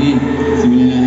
bien, si